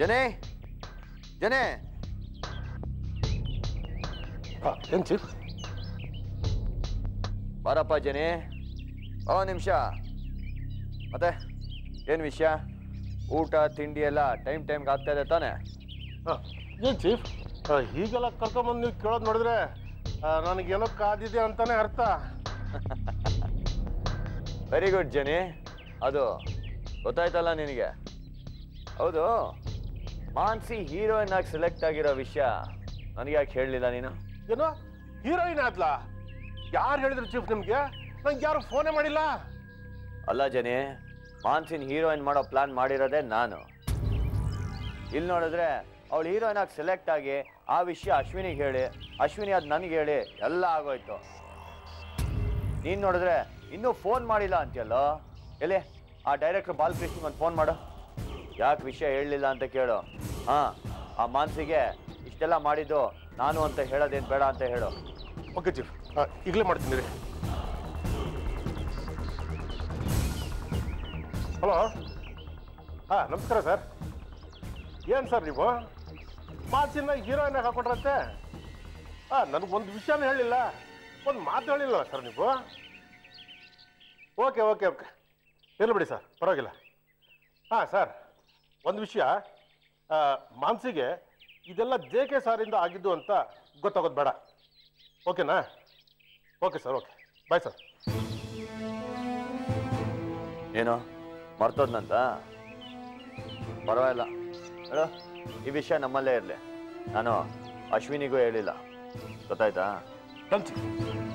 ಜನೇ ಜನೇ. ಏನು ಚೀಫ್ ಬಾರಪ್ಪ ಜನೇ. ಓ ನಿಮಿಷ. ಮತ್ತೆ ಏನು ವಿಷಯ? ಊಟ ತಿಂಡಿ ಎಲ್ಲ ಟೈಮ್ ಟೈಮ್ಗೆ ಆಗ್ತಾ ಇದೆ ತಾನೆ? ಏನು ಚೀಫ್ ಹೀಗೆಲ್ಲ ಕರ್ಕೊಂಬಂದು ನೀವು ಕೇಳೋದು ನೋಡಿದ್ರೆ ನನಗೆ ನನಗೇನೋ ಕಾದಿದೆ ಅಂತಾನೆ ಅರ್ಥ. Very good Jani. ಅದು ಗೊತ್ತಾಯ್ತಲ್ಲ ನಿನಗೆ. ಹೌದು. ಮಾನ್ಸಿ ಹೀರೋಯಿನ್ ಆಗಿ ಸೆಲೆಕ್ಟ್ ಆಗಿರೋ ವಿಷಯ ನನಗೆ ಯಾಕೆ ಹೇಳಲಿಲ್ಲ ನೀನು? ಏನು? ಹೀರೋಯಿನ್ ಆದ್ಲಾ? ಯಾರು ಹೇಳಿದ್ರು ಚೀಫ್ ನಿಮ್ಗೆ? ನಂಗೆ ಯಾರು ಫೋನೇ ಮಾಡಿಲ್ಲ? ಅಲ್ಲ ಜನಿ ಮಾನ್ಸಿನ್ ಹೀರೋಯಿನ್ ಮಾಡೋ ಪ್ಲಾನ್ ಮಾಡಿರೋದೇ ನಾನು. ಇಲ್ಲಿ ನೋಡಿದ್ರೆ ಅವಳು ಹೀರೋಯಿನ್ ಆಗಿ ಸೆಲೆಕ್ಟ್ ಆಗಿ ಆ ವಿಷಯ ಅಶ್ವಿನಿಗೆ ಹೇಳಿ ಅಶ್ವಿನಿ ಅದು ನನಗೆ ಹೇಳಿ ಎಲ್ಲ ಆಗೋಯ್ತು. ನೀನು ನೋಡಿದ್ರೆ ಇನ್ನೂ ಫೋನ್ ಮಾಡಿಲ್ಲ ಅಂತೀಯಲ್ಲೋ? ಎಲ್ಲಿ? ಆ ಡೈರೆಕ್ಟರ್ ಬಾಲಕೃಷ್ಣ ಒಂದು ಫೋನ್ ಮಾಡು. ಯಾಕೆ ವಿಷಯ ಹೇಳಲಿಲ್ಲ ಅಂತ ಕೇಳು. ಹಾಂ, ಆ ಮಾನ್ಸಿಗೆ ಇಷ್ಟೆಲ್ಲ ಮಾಡಿದ್ದು ನಾನು ಅಂತ ಹೇಳೋದೇನು ಬೇಡ ಅಂತ ಹೇಳು. Okay chief. ಈಗಲೇ ಮಾಡ್ತೀನಿ ರೀ ಹಲೋ? ಹಾಂ, ನಮಸ್ಕಾರ ಸರ್. ಏನು ಸರ್ ನೀವು? ಮಾಸಿನ ಹೀರೋಯಿನ್ ಹಾಕೊಂಡ್ರಂತೆ? ಹಾಂ ನನಗೊಂದು ವಿಷಯನೂ ಹೇಳಿಲ್ಲ. ಒಂದು ಮಾತು ಹೇಳಿಲ್ಲ ಸರ್ ನೀವು. Okay okay okay. ಇರಲಿ ಬಿಡಿ ಸರ್, ಪರವಾಗಿಲ್ಲ. ಹಾಂ, ಸರ್. ಒಂದು ವಿಷಯ ಮಾನ್ಸಿಗೆ ಇದೆಲ್ಲ ಜೆ ಕೆ ಸಾರಿಂದ ಆಗಿದ್ದು ಅಂತ ಗೊತ್ತಾಗೋದು ಬೇಡ. ಓಕೆನಾ? Okay sir okay. Bye sir. ಏನು? ಮರ್ತೋದ್ನಂತ? ಪರವಾಗಿಲ್ಲ. ಹೇಳೋ ಈ ವಿಷಯ ನಮ್ಮಲ್ಲೇ ಇರಲಿ. ನಾನು ಅಶ್ವಿನಿಗೂ ಹೇಳಿಲ್ಲ. ಗೊತ್ತಾಯ್ತಾ? ಡನ್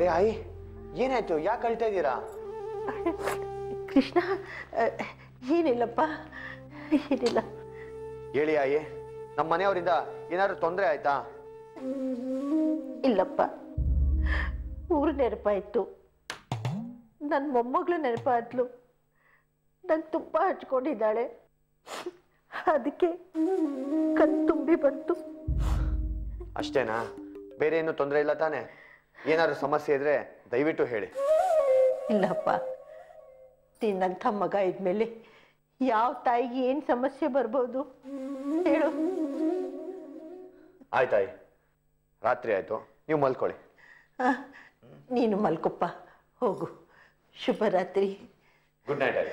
ಅರೆ ಆಯಿ ಏನಾಯ್ತು? ಯಾಕೆ ಅಳ್ತಾ ಇದ್ದೀರಾ? ಕೃಷ್ಣ ಏನಿಲ್ಲಪ್ಪ ಏನಿಲ್ಲ. ಹೇಳಿ ಆಯಿ ನಮ್ಮ ಮನೆಯವರಿಂದ ಏನಾದ್ರು ತೊಂದರೆ ಆಯ್ತಾ? ಇಲ್ಲಪ್ಪ ಊರು ನೆನಪಾಯ್ತು ನನ್ನ ಮೊಮ್ಮಗಳು ನೆನಪಾದ್ಲು ನಂಗೆ ತುಂಬ ಹಚ್ಕೊಂಡಿದ್ದಾಳೆ. ಅದಕ್ಕೆ ಕಣ್ ತುಂಬಿ ಬಂತು. ಅಷ್ಟೇನಾ? ಬೇರೆ ಏನು ತೊಂದರೆ ಇಲ್ಲ ತಾನೇ? ಏನಾದ್ರು ಸಮಸ್ಯೆ ಇದ್ರೆ ದಯವಿಟ್ಟು ಹೇಳಿ. ಇಲ್ಲಪ್ಪ ನಿನ್ನಂಥ ಮಗ ಇದ್ಮೇಲೆ ಯಾವ ತಾಯಿಗೆ ಏನು ಸಮಸ್ಯೆ ಬರ್ಬೋದು? ಹೇಳು. ಆಯ್ತಾಯ್ ರಾತ್ರಿ ಆಯ್ತು ನೀವು ಮಲ್ಕೊಳ್ಳಿ. ನೀನು ಮಲ್ಕೊಪ್ಪ ಹೋಗು ಶುಭರಾತ್ರಿ. ಗುಡ್ ನೈಟ್ ಆಯಿ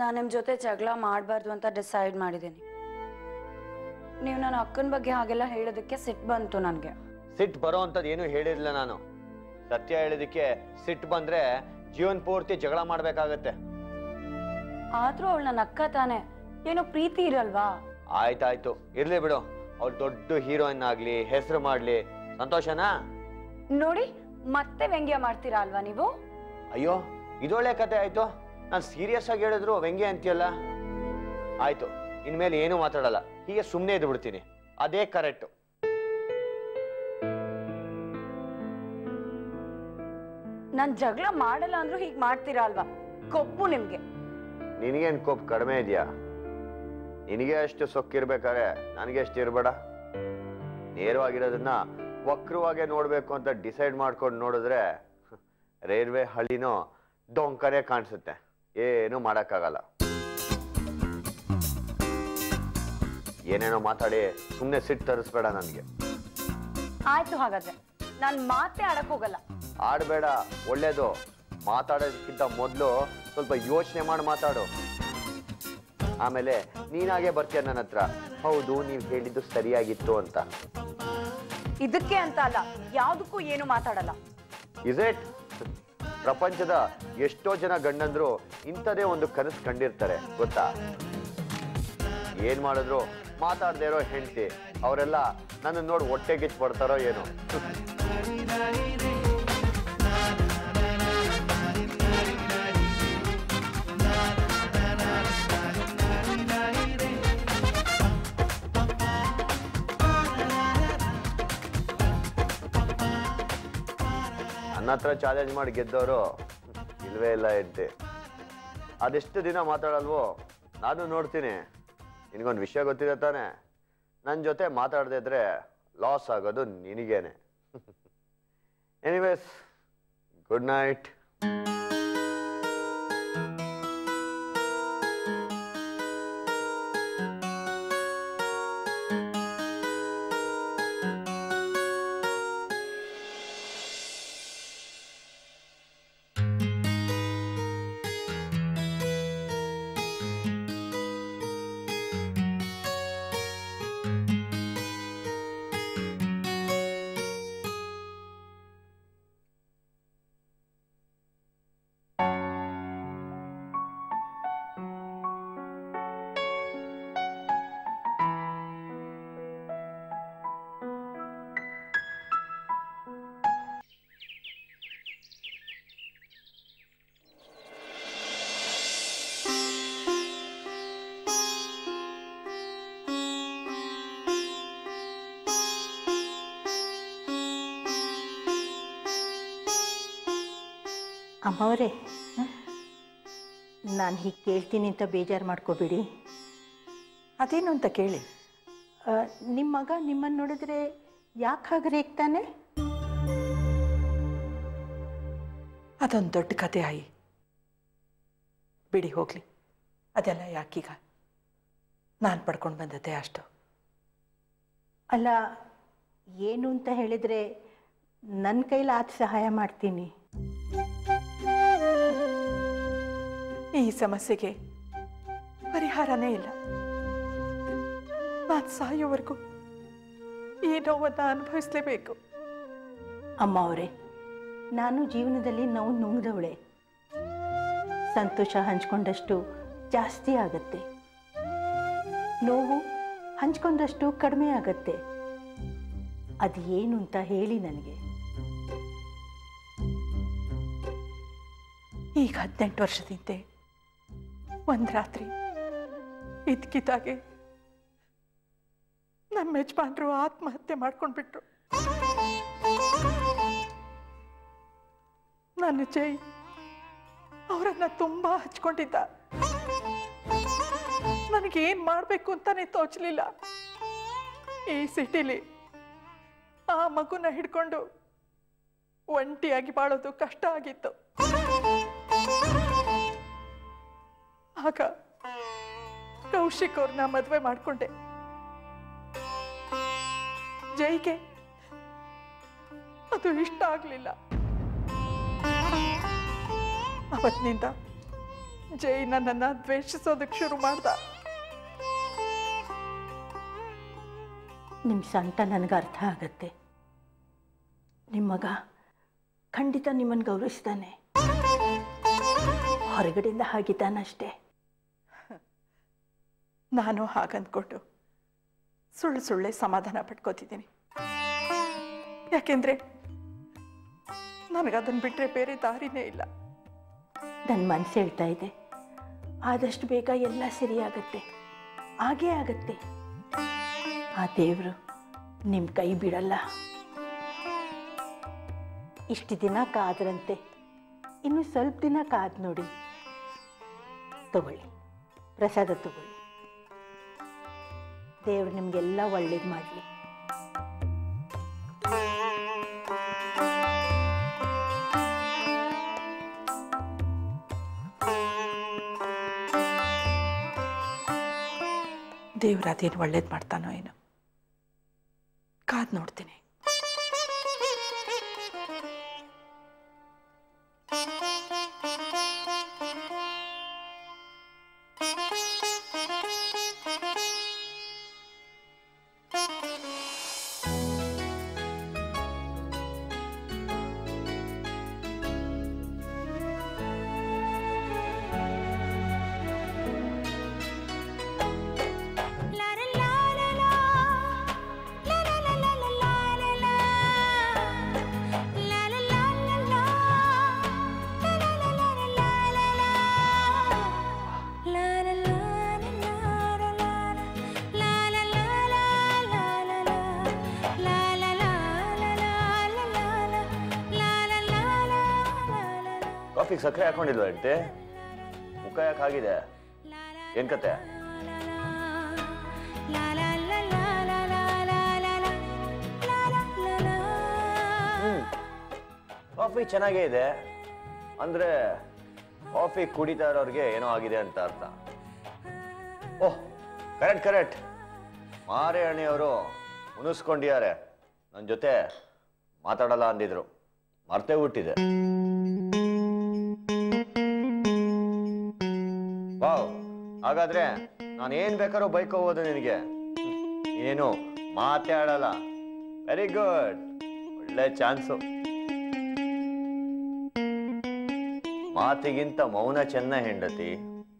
ನಾನು ನಿಮ್ಮ ಜೊತೆ ಜಗಳ ಮಾಡಬಾರ್ದು ಅಂತ ಡಿಸೈಡ್ ಮಾಡಿದ್ದೀನಿ ನೀವು ನನ್ನ ಅಕ್ಕನ ಬಗ್ಗೆ ಹಾಗೆಲ್ಲ ಹೇಳೋದಕ್ಕೆ ಸಿಟ್ಟು ಬಂತು ನನಗೆ. ಸಿಟ್ಟು ಬರೋ ಅಂಥದ್ದು ಏನೂ ಹೇಳಿರಲಿಲ್ಲ ನಾನು. ಸತ್ಯ ಹೇಳೋದಕ್ಕೆ ಸಿಟ್ಟು ಬಂದರೆ ಜೀವನ ಪೂರ್ತಿ ಜಗಳ ಮಾಡಬೇಕಾಗತ್ತೆ. ಆದರೂ ಅವಳು ನನ್ನ ಅಕ್ಕ ತಾನೆ. ಏನೋ ಪ್ರೀತಿ ಇರಲ್ವಾ? ಆಯ್ತಾಯ್ತು. ಇರಲಿ ಬಿಡು. ಅವ್ಳು ದೊಡ್ಡ ಹೀರೋಯಿನ್ ಆಗಲಿ ಹೆಸರು ಮಾಡಲಿ. ಸಂತೋಷನಾ? ನೋಡಿ ಮತ್ತೆ ವ್ಯಂಗ್ಯ ಮಾಡ್ತೀರಾ ಅಲ್ವಾ ನೀವು? ಅಯ್ಯೋ ಇದೊಳ್ಳೆ ಕತೆ ಆಯ್ತು. ನಾನು ಸೀರಿಯಸ್ ಆಗಿ ಹೇಳಿದ್ರು ವ್ಯಂಗ್ಯ ಅಂತೀಯಲ್ಲ? ಆಯ್ತು ಇನ್ಮೇಲೆ ಏನು ಮಾತಾಡಲ್ಲ. ಹೀಗೆ ಸುಮ್ಮನೆ ಇದ್ದು ಬಿಡ್ತೀನಿ. ಅದೇ ಕರೆಕ್ಟ್ ನಾನು ಜಗಳ ಮಾಡಲ್ಲ ಅಂದ್ರೂ ಹೀಗೆ ಮಾಡ್ತೀರಾ ಅಲ್ವಾ? ಕೊಬ್ಬು ನಿಮ್ಗೆ. ನಿನಗೇನ್ ಕೊಬ್ಬು ಕಡಿಮೆ ಇದೆಯಾ? ನಿನಗೆ ಅಷ್ಟು ಸೊಕ್ಕಿರ್ಬೇಕಾದ್ರೆ ನನಗೆ ಅಷ್ಟು ಇರಬೇಡ. ನೇರವಾಗಿರೋದನ್ನ ವಕ್ರವಾಗೆ ನೋಡ್ಬೇಕು ಅಂತ ಡಿಸೈಡ್ ಮಾಡ್ಕೊಂಡು ನೋಡಿದ್ರೆ ರೈಲ್ವೆ ಹಳ್ಳಿನೋ ಡೊಂಕರೇ ಕಾಣಿಸುತ್ತೆ. ಏನು ಮಾಡೋಕ್ಕಾಗಲ್ಲ. ಏನೇನೋ ಮಾತಾಡಿ ಸುಮ್ಮನೆ ಸಿಟ್ಟು ತರಿಸ್ಬೇಡ ನನಗೆ. ಆಯ್ತು ಹಾಗಾದ್ರೆ. ನಾನು ಮಾತೇ ಆಡಕ್ ಹೋಗಲ್ಲ. ಆಡಬೇಡ ಒಳ್ಳೇದು. ಮಾತಾಡೋದಕ್ಕಿಂತ ಮೊದಲು ಸ್ವಲ್ಪ ಯೋಚನೆ ಮಾಡಿ ಮಾತಾಡು. ಆಮೇಲೆ ನೀನಾಗೆ ಬರ್ತೀಯ ನನ್ನ ಹತ್ರ. ಹೌದು ನೀವು ಹೇಳಿದ್ದು ಸರಿಯಾಗಿತ್ತು ಅಂತ. ಇದಕ್ಕೆ ಅಂತ ಅಲ್ಲ ಯಾವುದಕ್ಕೂ ಏನು ಮಾತಾಡಲ್ಲ. ಇಸ್ ಇಟ್ ಪ್ರಪಂಚದ ಎಷ್ಟೋ ಜನ ಗಂಡಂದ್ರು ಇಂಥದೇ ಒಂದು ಕನಸು ಕಂಡಿರ್ತಾರೆ, ಗೊತ್ತಾ? ಏನ್ ಮಾಡಿದ್ರು? ಮಾತಾಡದೇ ಇರೋ ಹೆಂಡತಿ, ಅವರೆಲ್ಲ ನನ್ನ ನೋಡಿ ಹೊಟ್ಟೆ ಕಿಚ್ಚು ಪಡ್ತಾರೋ ಏನೋ. ನನ್ನ ಹತ್ರ ಚಾಲೆಂಜ್ ಮಾಡಿ ಗೆದ್ದವರು ಇಲ್ವೇ ಇಲ್ಲ ಎದ್ದೆ ಅದೆಷ್ಟು ದಿನ ಮಾತಾಡಲ್ವೋ, ನಾನು ನೋಡ್ತೀನಿ. ನಿನಗೊಂದು ವಿಷಯ ಗೊತ್ತಿದೆ ತಾನೆ. ನನ್ನ ಜೊತೆ ಮಾತಾಡದೇ ಇದ್ರೆ ಲಾಸ್ ಆಗೋದು ನಿನಗೇನೆ. ಎನಿವೇಸ್ ಗುಡ್ ನೈಟ್ ಅಮ್ಮವರೇ ನಾನು ಹೀಗೆ ಕೇಳ್ತೀನಿ ಅಂತ ಬೇಜಾರು ಮಾಡ್ಕೋಬೇಡಿ. ಅದೇನು ಅಂತ ಕೇಳಿ? ನಿಮ್ಮ ಮಗ ನಿಮ್ಮನ್ನು ನೋಡಿದ್ರೆ ಯಾಕೆ ಹಾಗೆ ರೇಗ್ತಾನೆ? ಅದೊಂದು ದೊಡ್ಡ ಕತೆ ಆಯಿ. ಬಿಡಿ ಹೋಗಲಿ. ಅದೆಲ್ಲ ಯಾಕೀಗ? ನಾನು ಪಡ್ಕೊಂಡು ಬಂದದ್ದೇ ಅಷ್ಟು. ಅಲ್ಲ ಏನು ಅಂತ ಹೇಳಿದರೆ ನನ್ನ ಕೈಲಿ ಆದ ಸಹಾಯ ಮಾಡ್ತೀನಿ. ಈ ಸಮಸ್ಯೆಗೆ ಪರಿಹಾರನೇ ಇಲ್ಲ. ನಾನು ಸಾಯೋವರೆಗೂ ಈ ನೋವನ್ನು ಅನುಭವಿಸಲೇಬೇಕು. ಅಮ್ಮ ಅವರೇ ನಾನು ಜೀವನದಲ್ಲಿ ನೋವು ನುಂಗ್ದವಳೆ. ಸಂತೋಷ ಹಂಚ್ಕೊಂಡಷ್ಟು ಜಾಸ್ತಿ ಆಗತ್ತೆ. ನೋವು ಹಂಚ್ಕೊಂಡಷ್ಟು ಕಡಿಮೆ ಆಗತ್ತೆ. ಅದು ಏನು ಅಂತ ಹೇಳಿ ನನಗೆ. ಈಗ ಹದಿನೆಂಟು ವರ್ಷದಿಂದ ಒಂದು ರಾತ್ರಿ ಇದ್ಕಿದಾಗೆ ನಮ್ಮ ಯಜಮಾನ್ರು ಆತ್ಮಹತ್ಯೆ ಮಾಡ್ಕೊಂಡ್ಬಿಟ್ರು. ನನ್ನ ಜೈ ಅವರನ್ನ ತುಂಬಾ ಹಚ್ಕೊಂಡಿದ್ದ. ನನಗೇನ್ ಮಾಡಬೇಕು ಅಂತಾನೆ ತೋಚಲಿಲ್ಲ. ಈ ಸಿಟಿಲಿ ಆ ಮಗುನ ಹಿಡ್ಕೊಂಡು ಒಂಟಿಯಾಗಿ ಬಾಳೋದು ಕಷ್ಟ ಆಗಿತ್ತು. ಆಗ ಕೌಶಿಕ್ ಅವ್ರನ್ನ ಮದುವೆ ಮಾಡಿಕೊಂಡೆ. ಜೈಗೆ ಅದು ಇಷ್ಟ ಆಗ್ಲಿಲ್ಲ. ಅವತ್ತಿನಿಂದ ಜೈ ನನ್ನನ್ನ ದ್ವೇಷಿಸೋದಕ್ಕೆ ಶುರು ಮಾಡ್ದ. ನಿಮ್ಮ ಸಂಟ ನನಗೆ ಅರ್ಥ ಆಗತ್ತೆ. ನಿಮ್ಮ ಮಗ ಖಂಡಿತ ನಿಮ್ಮನ್ನು ಗೌರವಿಸ್ತಾನೆ. ಹೊರಗಡೆಯಿಂದ ಹಾಗಿದ್ದಾನಷ್ಟೇ. ನಾನು ಹಾಗಂದ್ಕೊಟ್ಟು ಸುಳ್ಳು ಸುಳ್ಳೆ ಸಮಾಧಾನ ಪಟ್ಕೋತಿದ್ದೀನಿ. ಯಾಕೆಂದ್ರೆ ನನಗದನ್ನು ಬಿಟ್ರೆ ಬೇರೆ ದಾರಿನೇ ಇಲ್ಲ. ನನ್ನ ಮನಸ್ಸು ಹೇಳ್ತಾ ಇದೆ. ಆದಷ್ಟು ಬೇಗ ಎಲ್ಲ ಸರಿಯಾಗತ್ತೆ. ಹಾಗೇ ಆಗತ್ತೆ. ಆ ದೇವರು ನಿಮ್ಮ ಕೈ ಬಿಡಲ್ಲ. ಇಷ್ಟು ದಿನ ಕಾದ್ರಂತೆ. ಇನ್ನು ಸ್ವಲ್ಪ ದಿನ ಕಾದ್ ನೋಡಿ ತಗೊಳ್ಳಿ. ಪ್ರಸಾದ ತಗೊಳ್ಳಿ. ದೇವ್ರು ನಿಮ್ಗೆಲ್ಲ ಒಳ್ಳೇದು ಮಾಡಲಿ. ದೇವ್ರ ಅದೇನು ಒಳ್ಳೇದು ಮಾಡ್ತಾನೋ ಏನೋ. ಕಾದು ನೋಡ್ತೀನಿ. ಕಾಫಿಗೆ ಸಕ್ಕರೆ ಹಾಕೊಂಡಿಲ್ವ ಹೆಂಡತಿ? ಮುಖ ಯಾಕೆ ಆಗಿದೆ. ಏನ್ ಕತೆ? ಕಾಫಿ ಚೆನ್ನಾಗೇ ಇದೆ. ಅಂದ್ರೆ ಕಾಫಿ ಕುಡಿತಾ ಇರೋರಿಗೆ ಏನೋ ಆಗಿದೆ ಅಂತ ಅರ್ಥ. Oh, correct correct. ಮಾರೆ ಅಣಿಯವರು ಮುನಿಸ್ಕೊಂಡಿದ್ದಾರೆ ನನ್ನ ಜೊತೆ ಮಾತಾಡಲ್ಲ ಅಂದಿದ್ರು. ಮರ್ತೆ ಹುಟ್ಟಿದೆ. ಹಾಗಾದ್ರೆ ನಾನು ಏನ್ ಬೇಕಾದ್ರೂ ಹೋಗೋದು ನಿನಗೆ. ಏನು ಮಾತಾಡಲ್ಲ. ವೆರಿ ಗುಡ್ ಒಳ್ಳೆ ಚಾನ್ಸು. ಮಾತಿಗಿಂತ ಮೌನ ಚೆನ್ನ ಹೆಂಡತಿ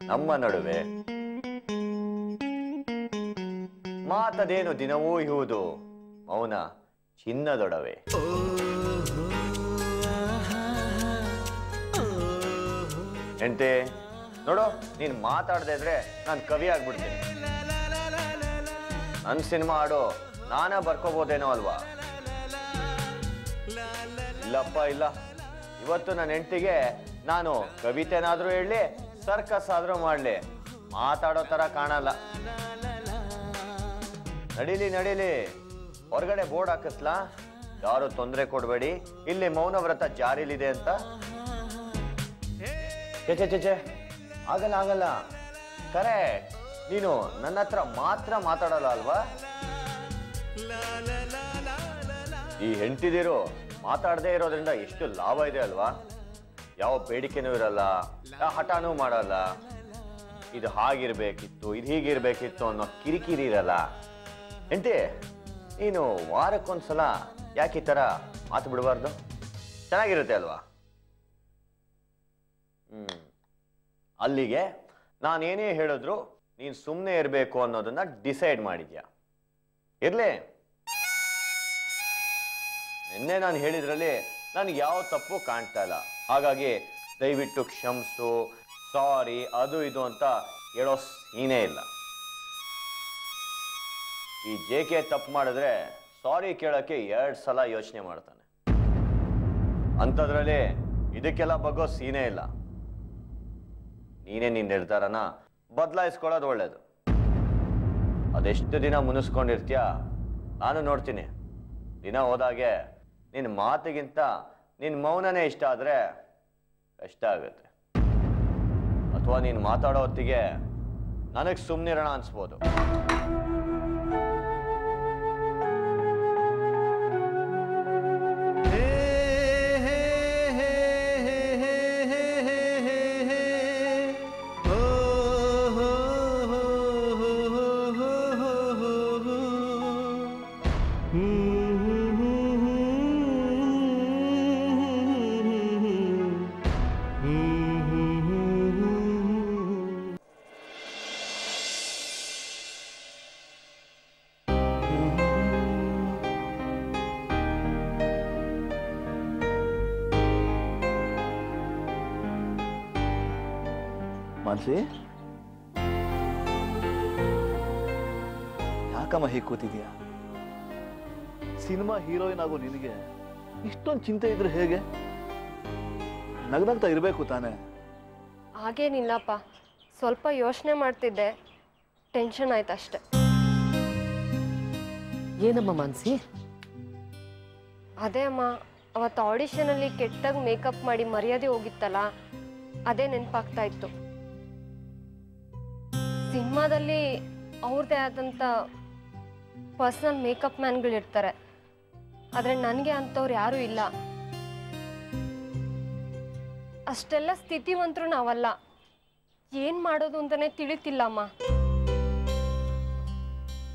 ನಮ್ಮ ನಡುವೆ. ಮಾತದೇನು ದಿನವೂ ಇಹುದು ಮೌನ ಚಿನ್ನದೊಡವೆ. ಹೆಂಡತಿ ನೋಡು, ನೀನು ಮಾತಾಡದೆ ಇದ್ರೆ ನಾನು ಕವಿ ಆಗ್ಬಿಡ್ತೀನಿ. ನನ್ನ ಸಿನಿಮಾ ಹಾಡು ನಾನೇ ಬರ್ಕೋಬೋದೇನೋ ಅಲ್ವಾ? ಇಲ್ಲಪ್ಪ, ಇಲ್ಲ. ಇವತ್ತು ನನ್ನ ಹೆಂಡತಿಗೆ ನಾನು ಕವಿತೆನಾದರೂ ಹೇಳಲಿ ಸರ್ಕಸ್ ಆದರೂ ಮಾಡಲಿ. ಮಾತಾಡೋ ಥರ ಕಾಣಲ್ಲ. ನಡೀಲಿ ನಡೀಲಿ. ಹೊರಗಡೆ ಬೋರ್ಡ್ ಹಾಕಿಸ್ಲಾ? ಯಾರು ತೊಂದರೆ ಕೊಡಬೇಡಿ. ಇಲ್ಲಿ ಮೌನವ್ರತ ಜಾರಿಲಿದೆ ಅಂತ. ಚೆ ಚೆ ಚೆ ಆಗಲ್ಲ ಆಗಲ್ಲ ಕರೆ ನೀನು ನನ್ನ ಹತ್ರ ಮಾತ್ರ ಮಾತಾಡಲ್ಲ ಅಲ್ವಾ? ಈ ಹೆಂಡತಿದಿರು ಮಾತಾಡದೇ ಇರೋದ್ರಿಂದ ಎಷ್ಟು ಲಾಭ ಇದೆ ಅಲ್ವಾ? ಯಾವ ಬೇಡಿಕೆನೂ ಇರಲ್ಲ, ಯಾವ ಹಠನೂ ಮಾಡಲ್ಲ. ಇದು ಹಾಗಿರ್ಬೇಕಿತ್ತು, ಇದು ಹೀಗಿರ್ಬೇಕಿತ್ತು ಅನ್ನೋ ಕಿರಿಕಿರಿ ಇರಲ್ಲ. ಹೆಂಡತಿ, ನೀನು ವಾರಕ್ಕೊಂದ್ಸಲ ಯಾಕೆ ಈ ಥರ ಮಾತು ಬಿಡಬಾರ್ದು? ಚೆನ್ನಾಗಿರುತ್ತೆ ಅಲ್ವಾ? ಹ್ಮ್. ಅಲ್ಲಿಗೆ ನಾನೇನೇ ಹೇಳಿದ್ರು ನೀನು ಸುಮ್ಮನೆ ಇರಬೇಕು ಅನ್ನೋದನ್ನ ಡಿಸೈಡ್ ಮಾಡಿದ್ಯಾ? ಇರಲೇ. ನಿನ್ನೆ ನಾನು ಹೇಳಿದ್ರಲ್ಲಿ ನನಗೆ ಯಾವ ತಪ್ಪು ಕಾಣ್ತಾ ಇಲ್ಲ. ಹಾಗಾಗಿ ದಯವಿಟ್ಟು ಕ್ಷಮಿಸು, ಸಾರಿ, ಅದು ಇದು ಅಂತ ಹೇಳೋ ಸೀನೇ ಇಲ್ಲ. ಈ ಜೆ ಕೆ ತಪ್ಪು ಮಾಡಿದ್ರೆ ಸಾರಿ ಕೇಳೋಕ್ಕೆ ಎರಡು ಸಲ ಯೋಚನೆ ಮಾಡ್ತಾನೆ. ಅಂಥದ್ರಲ್ಲಿ ಇದಕ್ಕೆಲ್ಲ ಬಗ್ಗೋ ಸೀನೇ ಇಲ್ಲ. ನೀನೇ ನಿನ್ನ ನಿರ್ಧಾರನ ಬದಲಾಯಿಸ್ಕೊಳ್ಳೋದು ಒಳ್ಳೇದು. ಅದೆಷ್ಟು ದಿನ ಮುನಿಸ್ಕೊಂಡಿರ್ತೀಯ? ನಾನು ನೋಡ್ತೀನಿ. ದಿನ ಹೋದಾಗೆ ನಿನ್ನ ಮಾತಿಗಿಂತ ನಿನ್ನ ಮೌನನೇ ಇಷ್ಟ ಆದರೆ ಕಷ್ಟ ಆಗುತ್ತೆ. ಅಥವಾ ನೀನು ಮಾತಾಡೋ ಹೊತ್ತಿಗೆ ನನಗೆ ಸುಮ್ಮನಿರೋಣ ಅನ್ಸ್ಬೋದು. ಮಾನ್ಸಿ? ಯಾಕಮ್ಮ ಹೀಗೆ ಕೂತಿದ್ಯಾ? ಸಿನಿಮಾ ಹೀರೋಯಿನ್ ಆಗೋ ನಿನಗೆ ಇಷ್ಟೊಂದು ಚಿಂತೆ ಇದ್ರೆ ಹೇಗೆ? ನಗ್ನಗ್ತಾ ಇರಬೇಕು ತಾನೆ. ಹಾಗೇನಿಲ್ಲಪ್ಪ ಸ್ವಲ್ಪ ಯೋಚನೆ ಮಾಡ್ತಿದ್ದೆ ಟೆನ್ಷನ್ ಆಯ್ತು ಅಷ್ಟೆ. ಏನಮ್ಮ ಮಾನ್ಸಿ? ಅದೇ ಅಮ್ಮ ಅವತ್ತು ಆಡಿಷನಲ್ಲಿ ಕೆಟ್ಟಾಗಿ ಮೇಕಪ್ ಮಾಡಿ ಮರ್ಯಾದೆ ಹೋಗಿತ್ತಲ್ಲ ಅದೇ ನೆನಪಾಗ್ತಾ ಇತ್ತು. ಸಿನಿಮಾದಲ್ಲಿ ಅವ್ರದ್ದೇ ಆದಂಥ ಪರ್ಸ್ನಲ್ ಮೇಕಪ್ ಮ್ಯಾನ್ಗಳಿರ್ತಾರೆ. ಆದರೆ ನನಗೆ ಅಂಥವ್ರು ಯಾರೂ ಇಲ್ಲ. ಅಷ್ಟೆಲ್ಲ ಸ್ಥಿತಿವಂತರು ನಾವಲ್ಲ. ಏನು ಮಾಡೋದು ಅಂತಲೇ ತಿಳಿತಿಲ್ಲಮ್ಮ.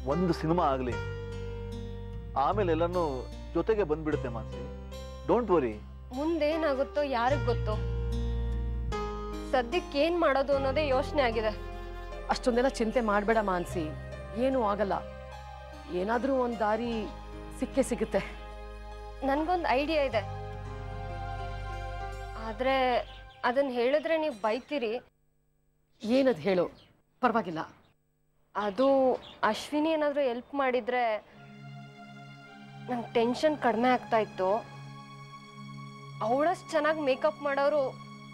ಒಂದು ಸಿನಿಮಾ ಆಗಲಿ ಆಮೇಲೆ ಎಲ್ಲನೂ ಜೊತೆಗೆ ಬಂದ್ಬಿಡುತ್ತೆ ಮಾನ್ಸಿ. ಡೋಂಟ್ ವರಿ ಮುಂದೇನಾಗುತ್ತೋ ಯಾರಿಗೆ ಗೊತ್ತು. ಸದ್ಯಕ್ಕೆ ಏನು ಮಾಡೋದು ಅನ್ನೋದೇ ಯೋಚನೆ ಆಗಿದೆ. ಅಷ್ಟೊಂದೆಲ್ಲ ಚಿಂತೆ ಮಾಡಬೇಡ ಮಾನ್ಸಿ. ಏನೂ ಆಗಲ್ಲ. ಏನಾದರೂ ಒಂದು ದಾರಿ ಸಿಕ್ಕೇ ಸಿಗುತ್ತೆ. ನನಗೊಂದು ಐಡಿಯಾ ಇದೆ. ಆದರೆ ಅದನ್ನು ಹೇಳಿದ್ರೆ ನೀವು ಬೈತೀರಿ. ಏನದು ಹೇಳು. ಪರವಾಗಿಲ್ಲ. ಅದು ಅಶ್ವಿನಿ ಏನಾದರೂ ಎಲ್ಪ್ ಮಾಡಿದರೆ ನಂಗೆ ಟೆನ್ಷನ್ ಕಡಿಮೆ ಆಗ್ತಾ ಇತ್ತು. ಅವಳಷ್ಟು ಚೆನ್ನಾಗಿ ಮೇಕಪ್ ಮಾಡೋರು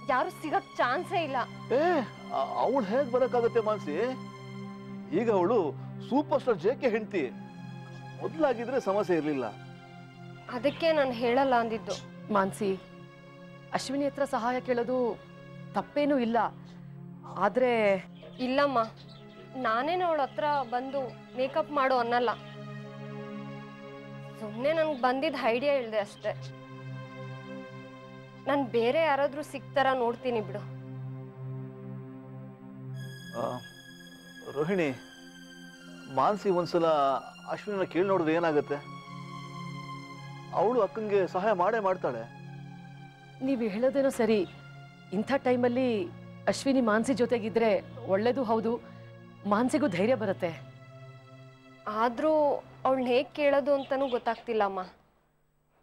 ಯಾರು ಸಿಗಕ್ಕೆ ಚಾನ್ಸೇ ಇಲ್ಲ. ಏ ಅವಳು ಹೇಗೆ ಬರೋಕ್ಕಾಗತ್ತೆ ಮಾನ್ಸಿ? ಈಗ ಅವಳು ಸೂಪರ್ ಸ್ಟಾರ್ ಜೇಕೆ ಕೆ ಹೆಂಡತಿ. ಮೊದಲಾಗಿದ್ರೆ ಸಮಸ್ಯೆ ಇರಲಿಲ್ಲ. ಅದಕ್ಕೆ ನಾನು ಹೇಳಲ್ಲ ಅಂದಿದ್ದು. ಮಾನ್ಸಿ ಅಶ್ವಿನಿ ಹತ್ರ ಸಹಾಯ ಕೇಳೋದು ತಪ್ಪೇನೂ ಇಲ್ಲ. ಆದರೆ ಇಲ್ಲಮ್ಮ ನಾನೇನು ಅವಳ ಹತ್ರ ಬಂದು ಮೇಕಪ್ ಮಾಡು ಅನ್ನಲ್ಲ. ಸುಮ್ಮನೆ ನನಗೆ ಬಂದಿದ್ದ ಐಡಿಯಾ ಹೇಳಿದೆ ಅಷ್ಟೆ. ನಾನು ಬೇರೆ ಯಾರಾದರೂ ಸಿಗ್ತಾರ ನೋಡ್ತೀನಿ ಬಿಡು. ರೋಹಿಣಿ ಮಾನ್ಸಿ ಒಂದ್ಸಲ ಅಶ್ವಿನ ಕೇಳಿ ನೋಡಿದ್ರೆ ಏನಾಗುತ್ತೆ? ಅವಳು ಅಕ್ಕಂಗೆ ಸಹಾಯ ಮಾಡೇ ಮಾಡ್ತಾಳೆ. ನೀವು ಹೇಳೋದೇನೋ ಸರಿ. ಇಂಥ ಟೈಮಲ್ಲಿ ಅಶ್ವಿನಿ ಮಾನ್ಸಿ ಜೊತೆಗಿದ್ರೆ ಒಳ್ಳೇದು ಹೌದು. ಮಾನ್ಸಿಗೂ ಧೈರ್ಯ ಬರುತ್ತೆ. ಆದರೂ ಅವಳು ಹೇಗೆ ಕೇಳೋದು ಅಂತಲೂ ಗೊತ್ತಾಗ್ತಿಲ್ಲಮ್ಮ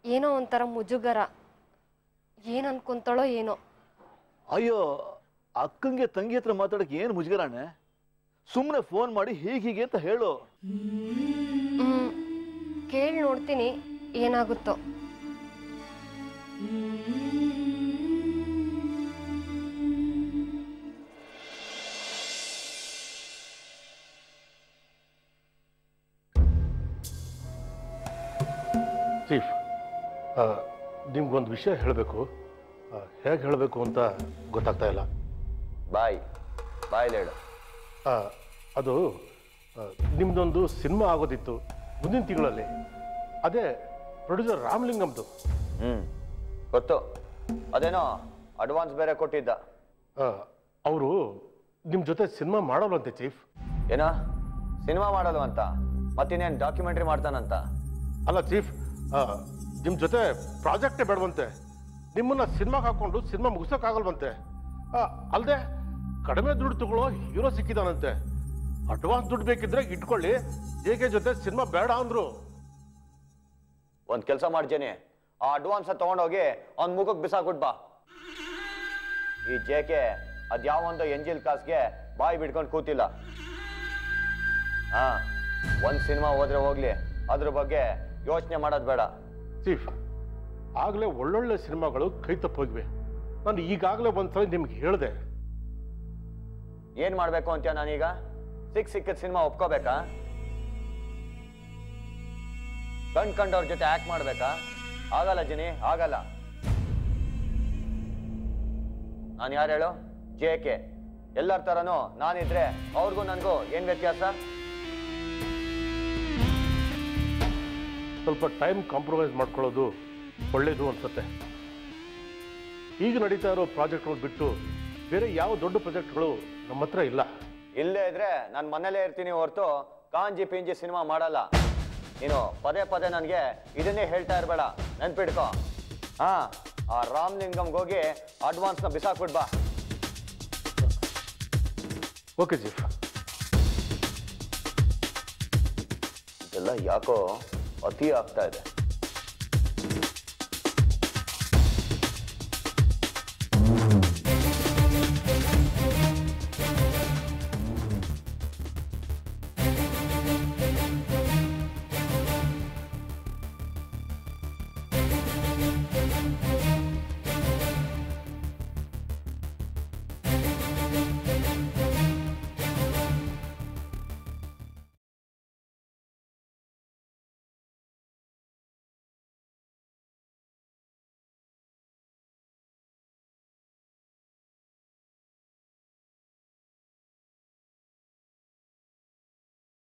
ಏನೋ ಒಂಥರ ಮುಜುಗರ. ಏನು ಅನ್ಕೊಂತಾಳೋ ಏನೋ. ಅಯ್ಯೋ ಅಕ್ಕಂಗೆ ತಂಗಿ ಹತ್ರ ಮಾತಾಡಕ್ಕೆ ಏನು ಮುಜುಗರಾಣೆ? ಸುಮ್ಮನೆ ಫೋನ್ ಮಾಡಿ ಹೀಗೆ ಹೀಗೆ ಅಂತ ಹೇಳು. ಕೇಳಿ ನೋಡ್ತೀನಿ ಏನಾಗುತ್ತೋ. ಚೀಫ್ ನಿಮ್ಗೊಂದು ವಿಷಯ ಹೇಳಬೇಕು. ಹೇಗೆ ಹೇಳಬೇಕು ಅಂತ ಗೊತ್ತಾಗ್ತಾ ಇಲ್ಲ. ಬಾಯ್ ಬಾಯ್ ಲೇಡ. ಅದು ನಿಮ್ಮದೊಂದು ಸಿನಿಮಾ ಆಗೋದಿತ್ತು ಮುಂದಿನ ತಿಂಗಳಲ್ಲಿ. ಅದೇ ಪ್ರೊಡ್ಯೂಸರ್ ರಾಮಲಿಂಗಮ್ದು. ಹ್ಞೂ ಗೊತ್ತು. ಅದೇನೋ ಅಡ್ವಾನ್ಸ್ ಬೇರೆ ಕೊಟ್ಟಿದ್ದ. ಅವರು ನಿಮ್ಮ ಜೊತೆ ಸಿನಿಮಾ ಮಾಡೋಲ್ಲಂತೆ ಚೀಫ್? ಏನ? ಸಿನಿಮಾ ಮಾಡಲು ಅಂತ? ಮತ್ತಿನ್ನೇನು ಡಾಕ್ಯುಮೆಂಟ್ರಿ ಮಾಡ್ತಾನಂತ? ಅಲ್ಲ ಚೀಫ್ ನಿಮ್ಮ ಜೊತೆ ಪ್ರಾಜೆಕ್ಟೇ ಬೇಡವಂತೆ. ನಿಮ್ಮನ್ನ ಸಿನಿಮಾಗೆ ಹಾಕೊಂಡು ಸಿನಿಮಾ ಮುಗಿಸೋಕ್ಕಾಗಲ್ವಂತೆ. ಅಲ್ಲದೆ ಕಡಿಮೆ ದುಡ್ಡು ತಗೊಳ್ಳೋ ಹೀರೋ ಸಿಕ್ಕಿದಾನಂತೆ. ಅಡ್ವಾನ್ಸ್ ದುಡ್ಡು ಬೇಕಿದ್ರೆ ಇಟ್ಕೊಳ್ಳಿ. ಜೇಕೆ ಜೊತೆ ಸಿನಿಮಾ ಬೇಡ ಅಂದ್ರು. ಒಂದ್ ಕೆಲಸ ಮಾಡ್ತೀನಿ ಆ ಅಡ್ವಾನ್ಸ್ ತಗೊಂಡೋಗಿ ಅವ್ನ ಮುಖಕ್ಕೆ ಬಿಸಾಕ್ಬಿಟ್ ಬಾ. ಈ ಜೇಕೆ ಅದ್ಯಾವೊಂದು ಎಂಜಿಲ್ ಕಾಸ್ಗೆ ಬಾಯಿ ಬಿಡ್ಕೊಂಡು ಕೂತಿಲ್ಲ. ಹಾ ಒಂದ್ ಸಿನಿಮಾ ಹೋದ್ರೆ ಹೋಗ್ಲಿ. ಅದ್ರ ಬಗ್ಗೆ ಯೋಚನೆ ಮಾಡೋದ್ ಬೇಡ. ಚೀಫ್ ಆಗಲೇ ಒಳ್ಳೊಳ್ಳೆ ಸಿನಿಮಾಗಳು ಕೈ ತಪ್ಪೋಗಿವೆ ನಾನು ಈಗಾಗಲೇ ಒಂದ್ಸಲ ನಿಮ್ಗೆ ಹೇಳಿದೆ. ಏನ್ ಮಾಡ್ಬೇಕು ಅಂತ ನಾನೀಗ? ಸಿಕ್ ಸಿಕ್ಕಿದ ಸಿನಿಮಾ ಒಪ್ಕೋಬೇಕಾ? ಕಣ್ ಕಂಡವ್ರ ಜೊತೆ ಆಕ್ಟ್ ಮಾಡ್ಬೇಕಾ? ಆಗಲ್ಲ ಜಿನಿ, ಆಗಲ್ಲ. ನಾನು ಯಾರು ಹೇಳು? ಜೆ ಕೆ ಎಲ್ಲರ ತರನು ನಾನಿದ್ರೆ ಅವ್ರಿಗೂ ನನಗೂ ಏನ್ ವ್ಯತ್ಯಾಸ? ಸ್ವಲ್ಪ ಟೈಮ್ ಕಾಂಪ್ರಮೈಸ್ ಮಾಡ್ಕೊಳ್ಳೋದು ಒಳ್ಳೇದು ಅನ್ಸುತ್ತೆ. ಈಗ ನಡೀತಾ ಇರೋ ಪ್ರಾಜೆಕ್ಟ್ಗಳು ಬಿಟ್ಟು ಬೇರೆ ಯಾವ ದೊಡ್ಡ ಪ್ರಾಜೆಕ್ಟ್ಗಳು ನಮ್ಮ ಹತ್ರ ಇಲ್ಲ. ಇಲ್ಲೇ ಇದ್ರೆ ನಾನು ಮನೇಲೇ ಇರ್ತೀನಿ ಹೊರತು ಕಾಂಜಿ ಪಿಂಜಿ ಸಿನಿಮಾ ಮಾಡಲ್ಲ. ನೀನು ಪದೇ ಪದೇ ನನಗೆ ಇದನ್ನೇ ಹೇಳ್ತಾ ಇರಬೇಡ ನೆನ್ಪಿಡ್ಕೊ ಹಾ ಆ ರಾಮ್ಲಿಂಗಮ್ಗೆ ಹೋಗಿ ಅಡ್ವಾನ್ಸ್ನ ಬಿಸಾಕ್ಬಿಡ್ಬಾ ಓಕೆ ಜೀಫ್ ಇದೆಲ್ಲ ಯಾಕೋ ಅತಿ ಆಗ್ತಾ ಇದೆ.